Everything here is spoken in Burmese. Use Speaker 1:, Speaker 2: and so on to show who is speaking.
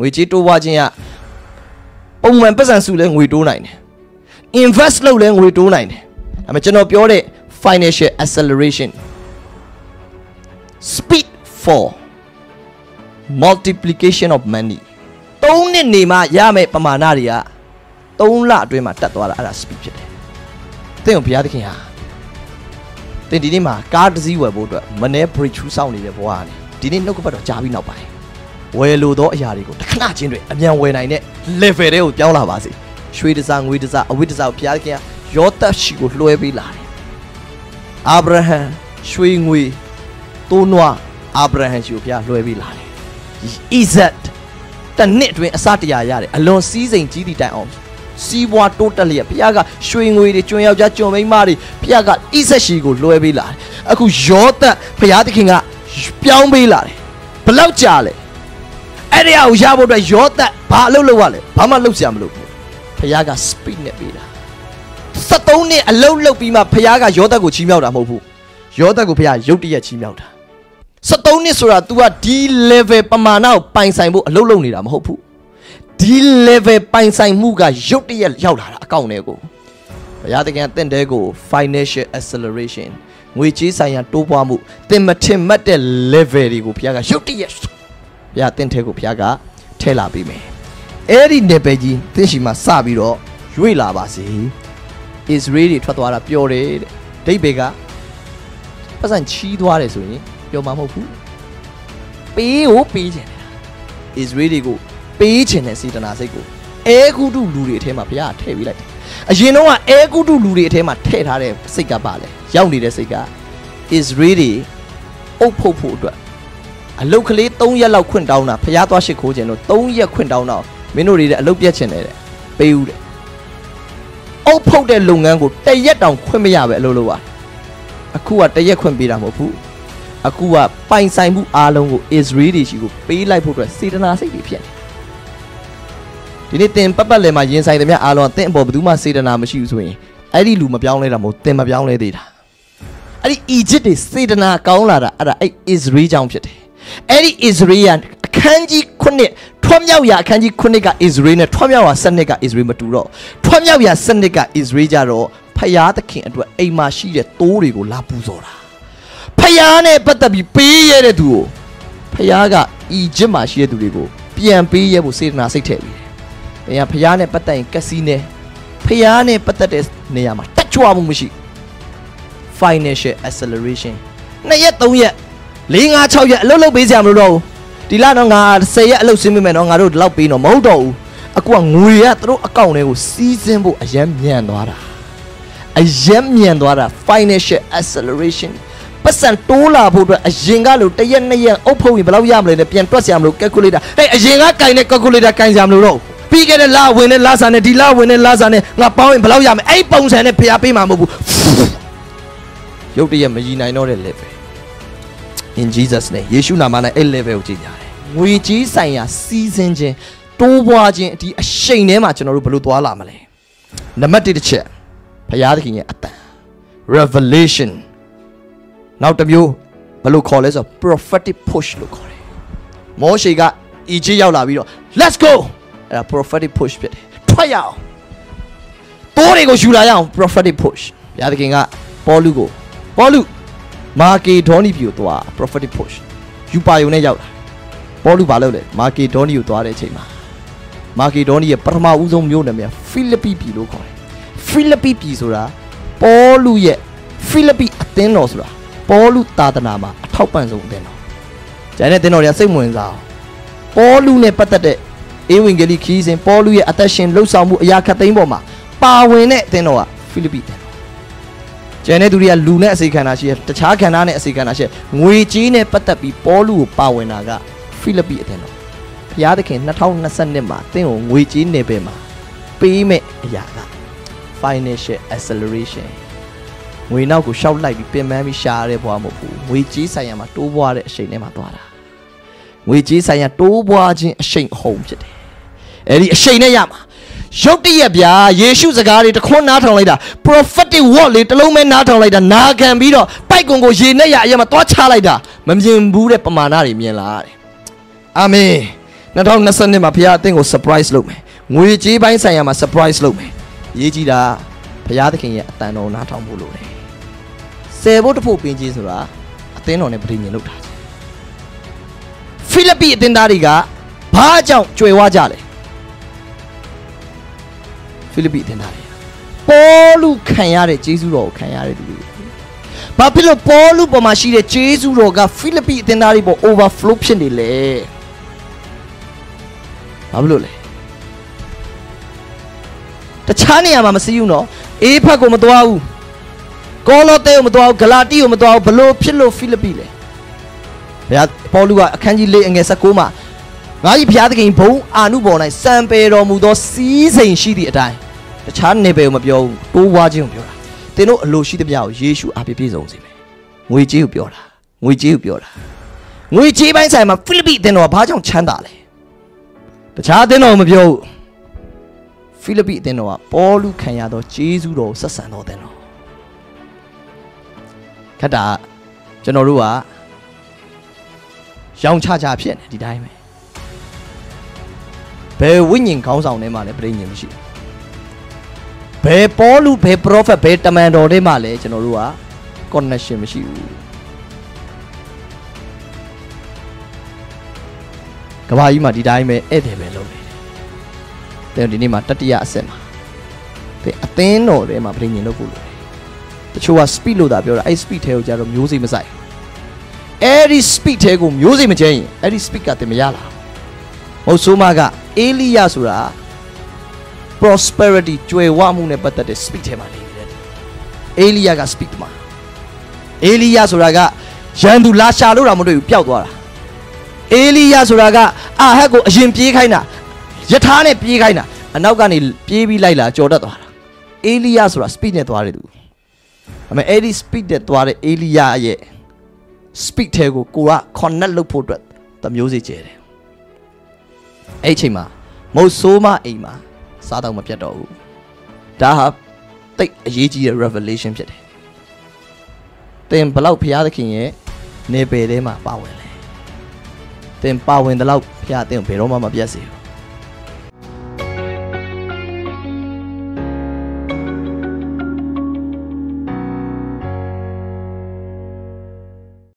Speaker 1: ငွေကြေးတိုးပွားခြင်းကပုံမှန်ပတ်စံစုလဲငွေတိုးနိုင်တယ် invest လုပ်လဲငွေတိုးနိုင်တယ်ဒါပေမဲ့ကျွန်တော်ပြောတဲ့ financial acceleration speed for multiplication of money ၃နှစ်နေမှရမယ့်ပမာဏတွေက3လအတွင်းမှာတက်သွားတာအဲ့ဒါ speed ဖြစ်တယ်။သင်ကိုဘုရားသခင်ဟာသင်ဒီနေ့မှာကားတစ်စီးဝယ်ဖို့အတွက်မနေ့ breakthrough စောင့်နေတဲ့ဘဝကနေဒီနေ့နှုတ်ကပတ်တော်ကြားပြီးနောက်ပိုင်း ဝယ်လိုသောအရာတွေကိုတစ်ခဏချင်းတွေအမြန်ဝယ်နိုင်တဲ့ level တွေကိုပြောင်းလာပါစေ။ရွှေတစားငွေတစားအဝိတစားကိုဘုရားသခင်ကယောသက်ရှိကိုလွှဲပေးလာတယ်။အာဗြဟံရွှေငွေတိုးနွားအာဗြဟံရှိကိုဘုရားလွှဲပေးလာတယ်။ Isaac တနှစ်အတွင်းအစတရာရတယ်အလွန်စည်းစိမ်ကြီးသည့်တိုင်အောင်စီးပွားတိုးတက်လျက်ဘုရားကရွှေငွေတွေကျွံယောက်ျားကျွံမိန်းမတွေဘုရားကဣဆက်ရှိကိုလွှဲပေးလာတယ်အခုယောသက်ဘုရားသခင်ကပြောင်းပေးလာတယ်ဘလောက်ကြာလဲ အဲ့ဒီအကိုရဖို့အတွက်ယောသက်ဘာအလုပ်လုပ်ရလဲဘာမှလုပ်စရာမလိုဘူးဘုရားက speed နဲ့ပေးတာ73နှစ်အလုပ်လုပ်ပြီးမှဘုရားကယောသက်ကိုချီးမြှောက်တာမဟုတ်ဘူးယောသက်ကိုဘုရားရုတ်တရက်ချီးမြှောက်တာ73နှစ်ဆိုတာ तू ကဒီ level ပမာဏကိုပိုင်ဆိုင်ဖို့အလုပ်လုပ်နေတာမဟုတ်ဘူးဒီ level ပိုင်ဆိုင်မှုကရုတ်တရက်ရောက်လာတာအကောင့်တွေကိုဘုရားသခင်တင့်တဲ့ကို financial acceleration ငွေကြေးဆိုင်ရာတိုးပွားမှုသင်မထင်မှတ်တဲ့ level တွေကိုဘုရားကရုတ်တရက် ဘုရားတင့်တဲ့ကိုဘုရားကထဲလာပေးမယ်အဲ့ဒီ level ကြီးသင်ရှိမှစပြီးတော့ရွေ့လာပါစေ Israel တွေထွက်သွားတာပျော်တယ်တဲ့ဒိဗေကပတ်စံချီးသွားတယ်ဆိုရင်ပျော်မှာမဟုတ်ဘူးပေးကိုပေးခြင်းတယ် Israel တွေကိုပေးခြင်းတဲ့စေတနာစိတ်ကိုအဲကုတုလူတွေအထဲမှာဘုရားထည့်ပေးလိုက်တယ်အရင်တော့ကအဲကုတုလူတွေအထဲမှာထည့်ထားတဲ့စိတ်ကပါလေရောက်နေတဲ့စိတ်က Israel တွေအုပ်ဖို့ဖို့အတွက် အလုတ်ကလေး3ရက်လောက်ခွင့်တောင်းတာဘုရားသွားရှိခိုးခြင်းလို့3ရက်ခွင့်တောင်းတော့မင်းတို့တွေတဲ့အလုတ်ပြတ်ခြင်းတယ်တဲ့ပေးဦးတဲ့အုပ်ဖုတ်တဲ့လုပ်ငန်းကိုတရက်တောင်ခွင့်မရပဲအလုပ်လုပ်ရအခုကတရက်ခွင့်ပေးတာမဟုတ်ဘူးအခုကပိုင်ဆိုင်မှုအားလုံးကို Israel တွေရှိကိုပေးလိုက်ဖို့အတွက်စေတနာစိတ်တွေဖြစ်နေဒီနေ့တင်ပတ်ပတ်လည်မှာရင်ဆိုင်သမျှအားလုံးကတင့်အပေါ်ဘယ်သူမှစေတနာမရှိဘူးဆိုရင်အဲ့ဒီလူမပြောင်းလဲတာမဟုတ်တင်မပြောင်းလဲသေးတာအဲ့ဒီ Egypt တွေစေတနာကောင်းလာတာအဲ့ဒါအဲ့ Israel ကြောင့်ဖြစ်တယ် အဲ့ဒီ Israel အခန်းကြီး9ထွတ်မြောက်ရာအခန်းကြီး9က Israel နဲ့ထွတ်မြောက်ရာ7က Israel မတူတော့ထွတ်မြောက်ရာ7က Israel ကြတော့ဖယားသခင်အတွက်အိမ်မှာရှိတဲ့တိုးတွေကိုလာပူဇော်တာဖယားနဲ့ပတ်သက်ပြီးပေးရတဲ့သူကိုဖယားကအီဂျစ်မှာရှိတဲ့သူတွေကိုပြန်ပေးရဖို့စေတနာစိတ်ထည့်ပြီးတယ်။ဘုရားဖယားနဲ့ပတ်သက်ရင်ကစီနေဖယားနဲ့ပတ်သက်တဲ့နေရာမှာတက်ကြွမှုမရှိ financial acceleration နှစ်ရက်သုံးရက် ၄၅6ရက်အလုပ်လုပ်ပေးစရာမလိုတော့ဘူးဒီလတော့ငါ10ရက်အလုပ်ဆင်းမိမယ်နော်ငါတို့ဒီလောက်ပေးတော့မဟုတ်တော့ဘူးအခုကငွေရသူတို့အကောင့်တွေကိုစီးစင်းဖို့အယမ်းမြန်သွားတာအယမ်းမြန်သွားတာ financial acceleration ပတ်စံတိုးလာဖို့အတွက်အရင်ကလို့တရက်နှစ်ရက်အုပ်ဖုံရင်ဘယ်လောက်ရမလဲနဲ့ပြန်တွက်စရာမလို calculator ဟဲ့အရင်ကကင်တဲ့ calculator ကင်စရာမလိုတော့ပြီးခဲ့တဲ့လဝင်တဲ့လစာနဲ့ဒီလဝင်တဲ့လစာနဲ့ငါပေါင်းရင်ဘယ်လောက်ရမလဲအဲ့ပုံစံနဲ့ဖျားပေးမှာမဟုတ်ဘူးရုပ်တရက်မကြီးနိုင်တော့တဲ့ level in Jesus name ယေရှုနာမနဲ့အဲ့ level ကိုကြီးညာတယ်ငွေကြီးဆိုင်ရာစီးစင်းခြင်းတိုးပွားခြင်းဒီအရှိန်ထဲမှာကျွန်တော်တို့ဘယ်လိုသွားလာမလဲနံပါတ်1တစ်ချက်ဘုရားသခင်ရဲ့အတန် revelation နောက်တစ်မျိုးဘယ်လိုခေါ်လဲဆိုတော့ prophetic push လို့ခေါ်တယ်မောရှေကအီဂျစ်ရောက်လာပြီးတော့ let's go အဲ့ဒါ prophetic push ဖြစ်တယ်ထွက်ရအောင်တိုးတွေကိုယူလာရအောင် prophetic push ဘုရားသခင်ကပေါလုကိုပေါလု မာကေဒေါနီပြည်ကိုသွား prophetic push ယူပါယုံနဲ့ရောက်လာပေါလုဘာလုပ်လဲမာကေဒေါနီကိုသွားတဲ့အချိန်မှာမာကေဒေါနီရဲ့ပထမဦးဆုံးမြို့နာမည်ဖိလိပ္ပိပြည်လို့ခေါ်တယ်ဖိလိပ္ပိပြည်ဆိုတာပေါလုရဲ့ဖိလိပ္ပိအသင်းတော်ဆိုတာပေါလုသာသနာမှာအထောက်ပံ့ဆုံးအသင်းတော်ကျန်တဲ့သင်းတော်တွေကစိတ်ဝင်စားအောင်ပေါလုနဲ့ပတ်သက်တဲ့ဧဝံဂေလိခီးစဉ်ပေါလုရဲ့အသက်ရှင်လှုပ်ဆောင်မှုအရာခတ်သိမ်းပေါ်မှာပါဝင်တဲ့အသင်းတော်ကဖိလိပ္ပိအသင်းတော် ကျန်တဲ့သူတွေကလူနဲ့အစိခန္ဓာရှိတယ်တခြားခန္ဓာနဲ့အစိခန္ဓာရှိတယ်ငွေကြေးနဲ့ပတ်သက်ပြီးပေါလုကိုပါဝင်တာကဖိလိပ္ပိအသင်းတော်ဘုရားသခင်2022မှာသင်ကိုငွေကြေးနယ်ပယ်မှာပေးမဲ့အရာက financial acceleration ငွေနောက်ကိုရှောက်လိုက်ပြီးပြင်ပန်းပြီးရှာရတဲ့ဘဝမဟုတ်ဘူးငွေကြေးဆိုင်ရာမှာတိုးပွားတဲ့အချိန်ထဲမှာသွားတာငွေကြေးဆိုင်ရာတိုးပွားခြင်းအရှိန်အဟုန်ဖြစ်တယ်အဲ့ဒီအရှိန်နဲ့ရမှာ ရုတ်တရက်ဗျာယေရှုစကားတွေတခွန်းနားထောင်လိုက်တာ prophetic word လေးတစ်လုံးပဲနားထောင်လိုက်တာနာခံပြီးတော့ပိုက်ကွန်ကိုရေနဲ့ရအရင်မှာသွားချလိုက်တာမမြင်ဘူးတဲ့ပမာဏတွေမြင်လာတယ်အာမင်2020မှာဘုရားအသင်ကို surprise လုပ်မယ်ငွေကြေးပိုင်းဆိုင်ရာမှာ surprise လုပ်မယ်အရေးကြီးတာဘုရားသခင်ရဲ့အတန်တော်နားထောင်ဖို့လိုတယ်ဆယ်ဖို့တစ်ဖို့ပင်ကြီးဆိုတာအသင်းတော်နဲ့ပြည်ညင်လုပ်တာကြီးဖိလိပ္ပိအသင်းသားတွေကဘာကြောင့်ကြွယ်ဝကြလဲ ဖိလိပ္ပိအသင်းသားတွေပေါ်လူခံရတဲ့ဂျေဇုတော်ကိုခံရတဲ့သူတွေဘာဖြစ်လို့ပေါ်လူပေါ်မှာရှိတဲ့ဂျေဇုတော်ကဖိလိပ္ပိအသင်းသားတွေပေါ် overflow ဖြစ်နေလဲဘာဖြစ်လို့လဲတခြားနေရာမှာမစည်းဘူးနော်အေးဖက်ကိုမသွားဘူးကောလောသဲကိုမသွားဘူးဂလာတိကိုမသွားဘူးဘလို့ဖြစ်လို့ဖိလိပ္ပိလဲဘုရားပေါလုကအခန်းကြီး၄အငယ်16မှာငါ၏ဘုရားသခင်ဘုံအာနုဘော်၌စံပေတော်မူသောစီးစိမ်ရှိသည့်အတိုင်း တခြားနေပေကိုမပြောဘူးတိုးဝါခြင်းကိုပြောတာသင်တို့အလိုရှိသမျှကိုယေရှုအားဖြင့်ပြည့်စုံစေမယ်ငွေကြေးကိုပြောတာငွေကြေးကိုပြောတာငွေကြေးပိုင်းဆိုင်မှာဖိလိပ္ပိသင်တော်ကဘာကြောင့်ချမ်းသာလဲတခြားသင်တော်မပြောဘူးဖိလိပ္ပိအသင်းတော်ကပေါလုခံရသောဂျေဇုတော်ကိုဆက်ဆံတော်တဲ့တော်ခက်တာကျွန်တော်တို့ကရောင်ချချဖြစ်နေဒီတိုင်းပဲဘယ်ဝိညာဉ်ခေါင်းဆောင်ထဲမှာလည်းပြိညာဉ်မရှိဘ ယ်ပေါလုဘယ်ပရောဖက်ဘယ်တမန်တော်ထဲမှာလည်းကျွန်တော်တို့က connection မရှိဘူးကဘာကြီးမှာဒီတိုင်းပဲဧည့်သည်ပဲလုပ်နေတယ်တဲ့ဒီနေ့မှာတတိယအဆင့်မှာတဲ့အသင်းတော်ထဲမှာပြိညာဉ်လုပ်ဖို့လိုတယ်တချို့က speed လို့သာပြောတာအဲ့ speed ထဲကိုကြတော့မျိုးစိမဆိုင်အဲ့ဒီ speed ထဲကိုမျိုးစိမကျင်းရင်အဲ့ဒီ speed ကတင်မရလာဘူးမဟုတ်ဆိုးမကအေလိယဆိုတာ prosperity ကြွယ်ဝမှုနဲ့ပတ်သက်တဲ့ speed ထဲမှာနေတယ်အေလိယက speed မှာအေလိယဆိုတာကရန်သူလာရှာလို့တော့မတွေ့ဘူးပျောက်သွားတာအေလိယဆိုတာကအာဟက်ကိုအရင်ပြေးခိုင်းတာယထာနဲ့ပြေးခိုင်းတာအနောက်ကနေပြေးပြီးလိုက်လာကြော်တတ်သွားတာအေလိယဆိုတာ speed နဲ့သွားတယ်သူအမေအဲ့ဒီ speed နဲ့သွားတဲ့အေလိယရဲ့ speed ထဲကိုကိုက connect လုပ်ဖို့အတွက်တမျိုးစီကျဲတယ်အဲ့အချိန်မှာမုတ်ဆိုးမအိမ်မှာ စားတော့မပြတ်တော့ဘူးဒါဟာတိတ်အရေးကြီးတဲ့ revelation ဖြစ်တယ်သင်ဘလောက်ဘုရားသခင်ရဲ့နေပယ်ထဲမှာပါဝင်လဲသင်ပါဝင်တဲ့လောက်ဘုရားသင်ကိုဘယ်တော့မှမပြတ်စေဘူး